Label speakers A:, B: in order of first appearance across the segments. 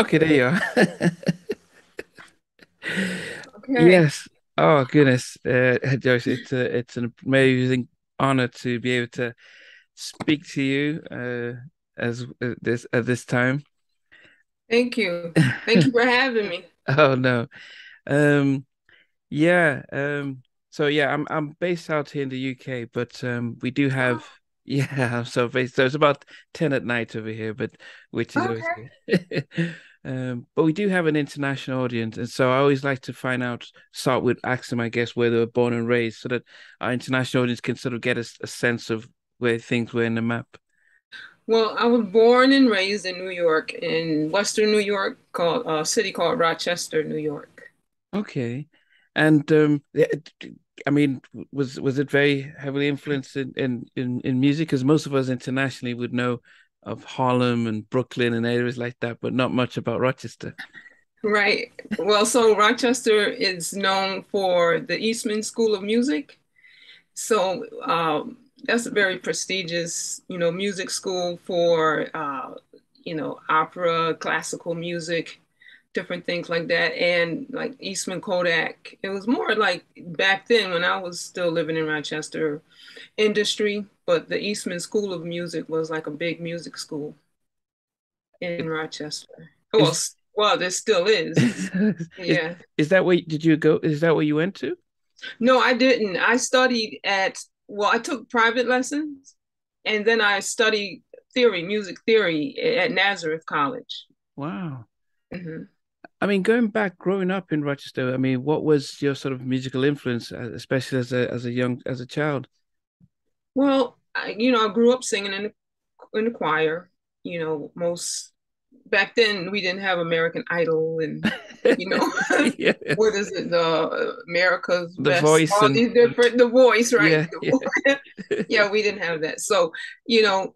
A: Okay, there you are.
B: Okay.
A: Yes. Oh goodness, uh, Joyce, it's a, it's an amazing honor to be able to speak to you uh, as uh, this at this time.
B: Thank you. Thank you for having me.
A: Oh no. Um yeah, um so yeah, I'm I'm based out here in the UK, but um we do have
B: Oh,
A: yeah, I'm so based so it's about 10 at night over here, but which is always
B: okay.
A: Um but we do have an international audience, and so I always like to find out start with asking my guests where they were born and raised so that our international audience can sort of get a sense of where things were in the map.
B: Well, I was born and raised in New York, in Western New York, called a city called Rochester, New York.
A: Okay. And um I mean, was was it very heavily influenced in in in, in music? Because most of us internationally would know of Harlem and Brooklyn and areas like that, but not much about Rochester.
B: Right. Well, so Rochester is known for the Eastman School of Music. So um, that's a very prestigious, you know, music school for, uh, you know, opera, classical music, different things like that. And like Eastman Kodak, it was more like back then when I was still living in Rochester industry, but the Eastman School of Music was like a big music school in Rochester. Well,
A: Is
B: well, there still is.
A: is
B: Yeah.
A: is that where did you go? Is that where you went to?
B: No, I didn't. I studied at, well, I took private lessons and then I studied theory, music theory at Nazareth College.
A: Wow.
B: hmm
A: I mean, going back, growing up in Rochester, I mean, what was your sort of musical influence, uh, especially as a as a young as a child?
B: Well, I, you know, I grew up singing in the, in the choir. You know, most back then we didn't have American Idol and, you know,
A: Yeah,
B: what is it, the America's
A: the
B: Best,
A: voice
B: all
A: and
B: these different, The Voice, right?
A: yeah, yeah.
B: Yeah, we didn't have that. So, you know,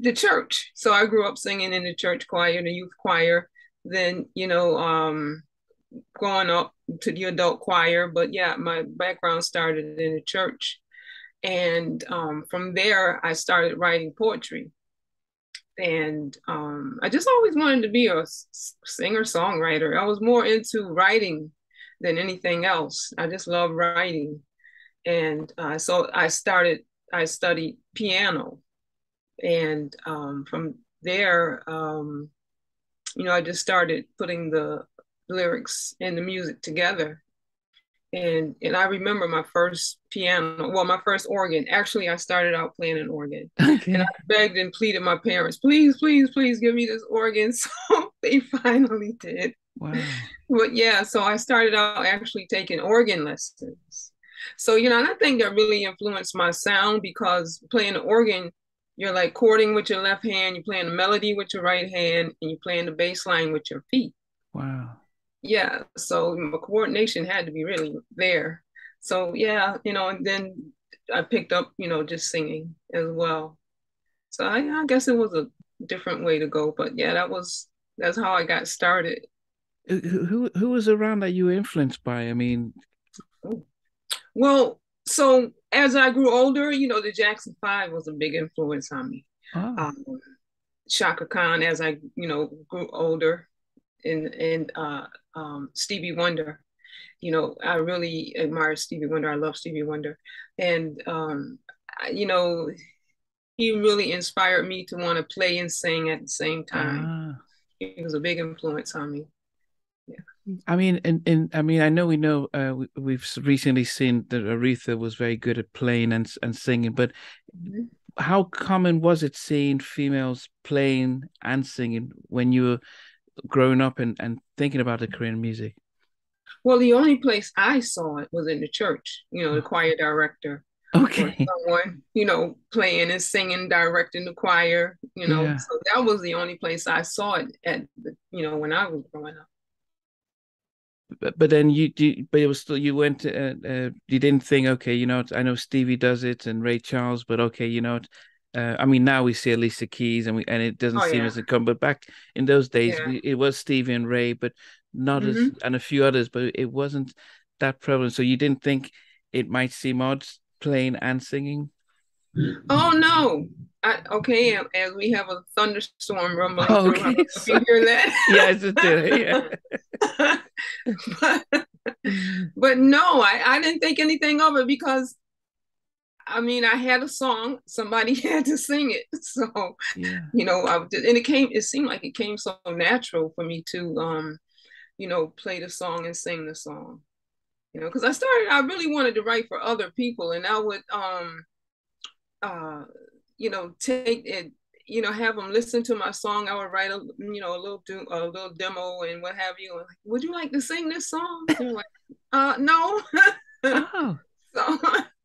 B: the church. So I grew up singing in the church choir, the youth choir. Then, you know, um, going up to the adult choir. But yeah, my background started in the church. And um, from there, I started writing poetry. And um, I just always wanted to be a singer songwriter. I was more into writing than anything else. I just love writing. And uh, so I started, I studied piano. And um, from there, um, you know, I just started putting the lyrics and the music together. And and I remember my first piano, well, my first organ. Actually, I started out playing an organ. And I begged and pleaded my parents, please, please, please give me this organ. So they finally did.
A: Wow.
B: But yeah, so I started out actually taking organ lessons. So, you know, and I think that really influenced my sound because playing the organ, you're like chording with your left hand, you're playing the melody with your right hand, and you're playing the bass line with your feet.
A: Wow.
B: Yeah, so my coordination had to be really there. So yeah, you know, and then I picked up, you know, just singing as well. So I, I guess it was a different way to go, but yeah, that was that's how I got started.
A: Who who who was around that you were influenced by? I mean,
B: Well, so as I grew older, you know, the Jackson Five was a big influence on me.
A: oh,
B: Um, Chaka Khan, as I, you know, grew older, and and uh, um, Stevie Wonder. You know, I really admire Stevie Wonder. I love Stevie Wonder, and um, I- you know, he really inspired me to want to play and sing at the same time.
A: ah.
B: He was a big influence on me.
A: I mean, and, and I mean, I know we know uh, we, we've recently seen that Aretha was very good at playing and and singing, but
B: Mhm.
A: how common was it seeing females playing and singing when you were growing up and, and thinking about the Korean music?
B: Well, the only place I saw it was in the church. You know, the choir director
A: Okay.
B: someone, you know, playing and singing, directing the choir, you know.
A: Yeah.
B: So that was the only place I saw it at, the, you know, when I was growing up.
A: But, but then you, you but it was still you went uh, uh, you didn't think okay you know I know Stevie does it and Ray Charles but okay you know uh, I mean now we see Alicia Keys and we and it doesn't
B: Oh
A: seem
B: yeah,
A: as but back in those days
B: yeah.
A: we, it was Stevie and Ray but not as
B: hmm
A: and a few others but it wasn't that prevalent so you didn't think it might seem odd playing and singing
B: Oh no, I, okay, as we have a thunderstorm rumbling oh, okay. through. you hear that?
A: yes, it did.
B: Yeah. but, but no, I, I didn't think anything of it because I mean, I had a song, somebody had to sing it. So, yeah. you know, I, and it came, it seemed like it came so natural for me to, um, you know, play the song and sing the song, you know, because I started, I really wanted to write for other people and I would, um, uh, you know, take it, you know, have them listen to my song. I would write a, you know, a little, do, a little demo and what have you. Like, would you like to sing this song? They're like, uh, no. oh. so,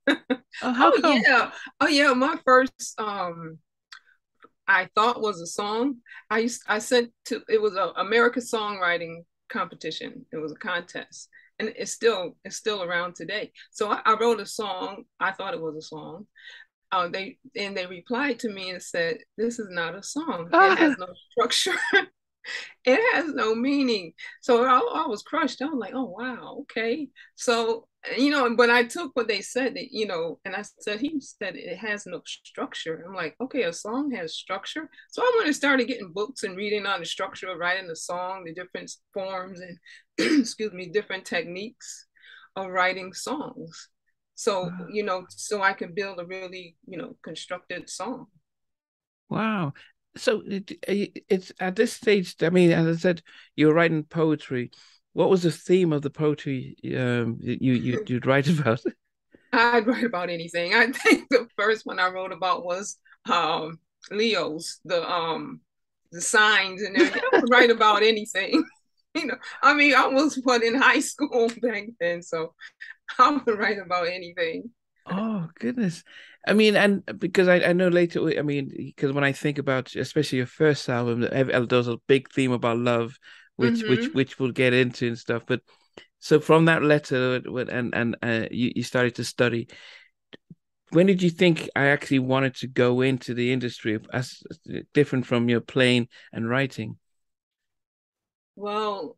B: Oh, how oh come? yeah. Oh yeah. My first um I thought was a song. I used I sent to it was a American songwriting competition. It was a contest. And it's still it's still around today. So I, I wrote a song. I thought it was a song. Uh, they and they replied to me and said, "This is not a song. It has no structure. it has no meaning." So I, I was crushed. I was like, "Oh wow, okay." So you know, but I took what they said, that, you know, and I said, he said it has no structure. I'm like, okay, a song has structure. So I went and started getting books and reading on the structure of writing the song, the different forms and, excuse me, different techniques of writing songs. So, wow. you know, so I can build a really, you know, constructed song.
A: Wow. So it, it's at this stage, I mean, as I said, you're writing poetry what was the theme of the poetry um, you, you you'd write about?
B: I'd write about anything. I think the first one I wrote about was um, Leo's, the um, the signs and everything. I would write about anything. you know, I mean, I was what in high school back then, so I would write about anything.
A: Oh goodness! I mean, and because I, I know later, I mean, because when I think about especially your first album, there's a big theme about love, which mm-hmm. which which we'll get into and stuff. But so from that letter and and uh, you you started to study. When did you think I actually wanted to go into the industry as different from your playing and writing?
B: Well,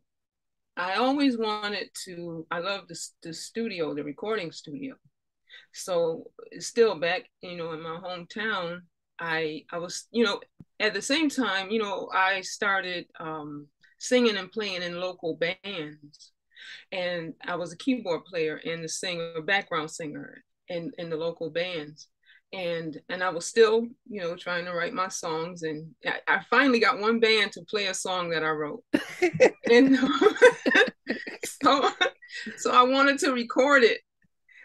B: I always wanted to. I love the the studio, the recording studio. So still back, you know, in my hometown, I I was, you know, at the same time, you know, I started um, singing and playing in local bands. And I was a keyboard player and the singer, background singer in, in the local bands. And and I was still, you know, trying to write my songs. And I, I finally got one band to play a song that I wrote. and so, so I wanted to record it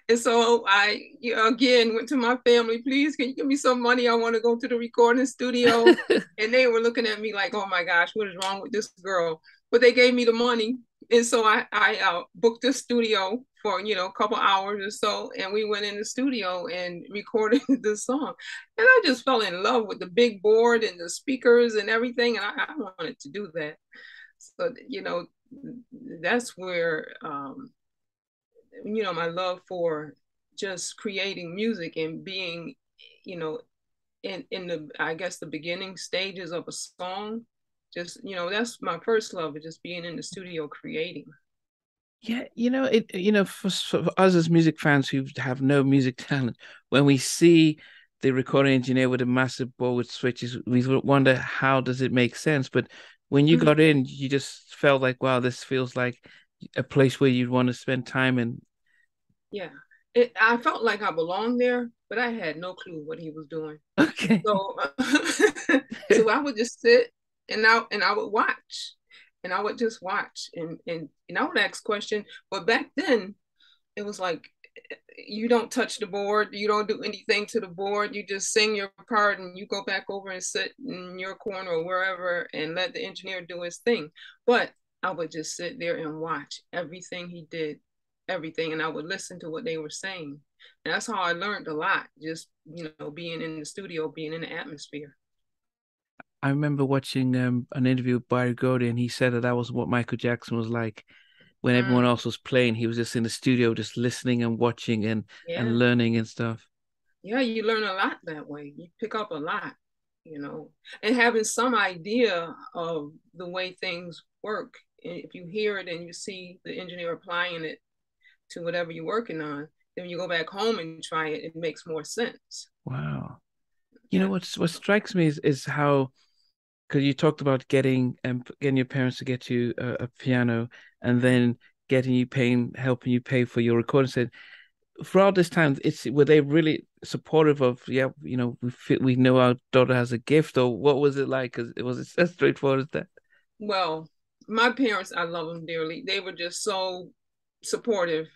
B: and so I you know, again went to my family, please, can you give me some money? I want to go to the recording studio. and they were looking at me like, oh my gosh, what is wrong with this girl? But they gave me the money. And so I, I uh, booked a studio for, you know, a couple hours or so. And we went in the studio and recorded the song. And I just fell in love with the big board and the speakers and everything. And I, I wanted to do that. So, you know, that's where um, you know my love for just creating music and being you know in in the i guess the beginning stages of a song just you know that's my first love of just being in the studio creating
A: yeah you know it you know for, for us as music fans who have no music talent when we see the recording engineer with a massive board with switches we wonder how does it make sense but when you mm-hmm. got in you just felt like wow this feels like a place where you'd want to spend time and
B: yeah. It, i felt like i belonged there but i had no clue what he was doing.
A: Okay.
B: So so i would just sit and i and i would watch and i would just watch and and, and i would ask questions but back then it was like you don't touch the board you don't do anything to the board you just sing your part and you go back over and sit in your corner or wherever and let the engineer do his thing. But I would just sit there and watch everything he did, everything, and I would listen to what they were saying. And that's how I learned a lot, just you know, being in the studio, being in the atmosphere.
A: I remember watching um, an interview with Berry Gordy, and he said that that was what Michael Jackson was like when mm. everyone else was playing. He was just in the studio, just listening and watching and yeah. and learning and stuff.
B: Yeah, you learn a lot that way. You pick up a lot, you know, and having some idea of the way things work if you hear it and you see the engineer applying it to whatever you're working on, then you go back home and try it, it makes more sense.
A: Wow. You know what? What strikes me is is how because you talked about getting um, getting your parents to get you a, a, piano and then getting you paying helping you pay for your recording set for all this time it's were they really supportive of yeah you know we feel, we know our daughter has a gift or what was it like was it as straightforward as that
B: well my parents i love them dearly. They were just so supportive.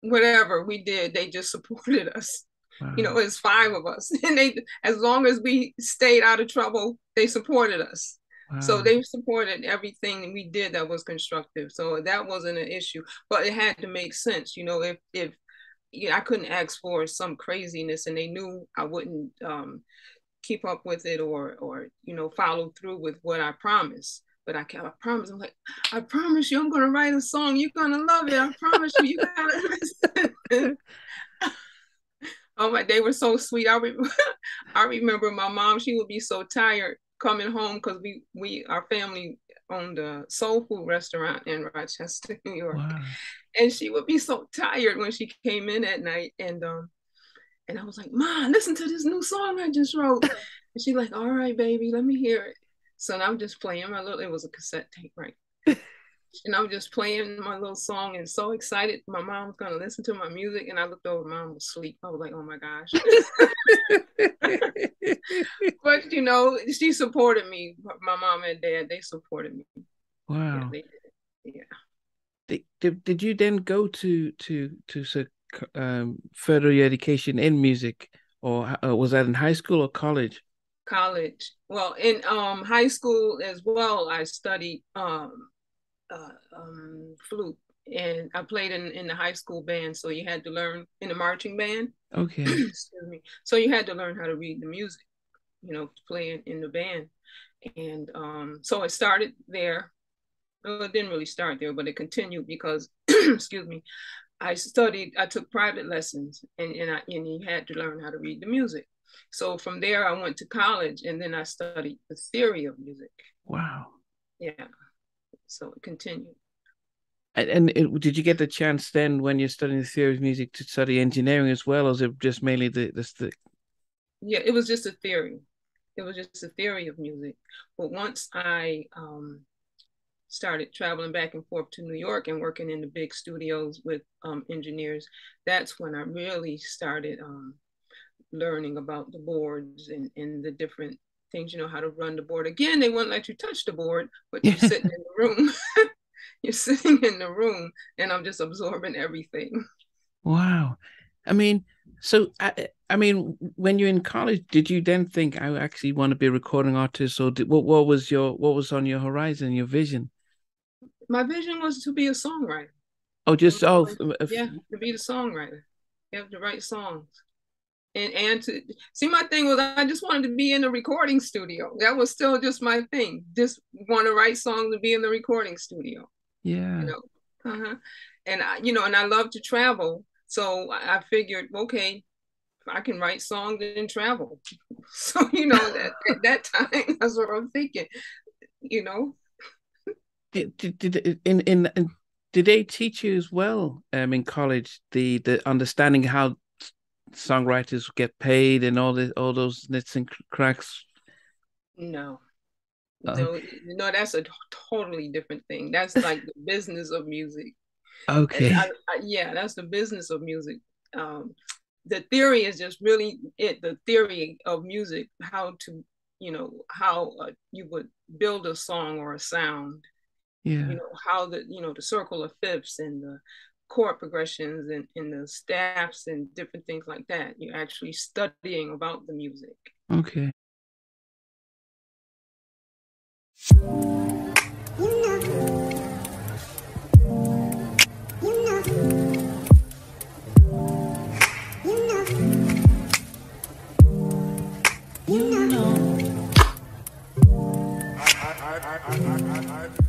B: Whatever we did they just supported us. Wow. you know it's five of us. And they as long as we stayed out of trouble they supported us. Wow. so they supported everything we did that was constructive. So that wasn't an issue but it had to make sense. You know if if you know, I couldn't ask for some craziness, and they knew I wouldn't um, keep up with it or or you know follow through with what I promised. But I kept, I promise. I'm like, I promise you, I'm gonna write a song. You're gonna love it. I promise you. You gotta listen. oh my, they were so sweet. I re- I remember my mom. She would be so tired coming home because we we our family owned a soul food restaurant in Rochester, New York. Wow and she would be so tired when she came in at night and um and I was like, Mom, listen to this new song I just wrote. and she's like, All right, baby, let me hear it. So I'm just playing my little, it was a cassette tape, right? and I'm just playing my little song and so excited my mom was gonna listen to my music. And I looked over, mom was asleep. I was like, Oh my gosh. but you know, she supported me. My mom and dad, they supported me.
A: Wow. Yeah, yeah did, did you then go to to to um, further your education in music, or uh, was that in high school or college?
B: College. Well, in um, high school as well, I studied um, uh, um, flute, and I played in in the high school band. So you had to learn in the marching band.
A: Okay.
B: Excuse me. So you had to learn how to read the music, you know, playing in the band, and um, so it started there well, it didn't really start there, but it continued because, excuse me, I studied, I took private lessons and, and, I, and you had to learn how to read the music. So from there, I went to college and then I studied the theory of music.
A: Wow.
B: Yeah. So it continued.
A: And, and it, did you get the chance then when you're studying the theory of music to study engineering as well, or is it just mainly the, the, the...
B: Yeah, it was just a theory. It was just a theory of music. But once I um, started traveling back and forth to New York and working in the big studios with um, engineers, that's when I really started um, learning about the boards and, and the different things, you know, how to run the board. Again, they wouldn't let you touch the board, but you're sitting in the room. you're sitting in the room and I'm just absorbing everything.
A: Wow. I mean, so I, I mean, when you're in college, did you then think I actually want to be a recording artist, or did, what? What was your what was on your horizon, your vision?
B: my vision was to be a songwriter.
A: Oh, just oh,
B: yeah, to be the songwriter. You have to write songs, and and to see my thing was I just wanted to be in the recording studio. That was still just my thing. Just want to write songs and be in the recording studio.
A: Yeah.
B: You know, uh-huh. and I, you know, and I love to travel, so I figured, okay, I can write songs and travel. So you know that at that time, that's what I'm thinking. You know,
A: did, did, in, in, in did they teach you as well um in college the the understanding how songwriters get paid and all the all those nits and cracks?
B: No. Uh, no no that's a totally different thing. That's like the business of music.
A: Okay. I,
B: I, yeah that's the business of music. Um the theory is just really it the theory of music how to you know how uh, you would build a song or a sound.
A: Yeah.
B: You know how the you know the circle of fifths and the chord progressions and, and the staffs and different things like that. You're actually studying about the music.
A: Okay. You know. I, I, I,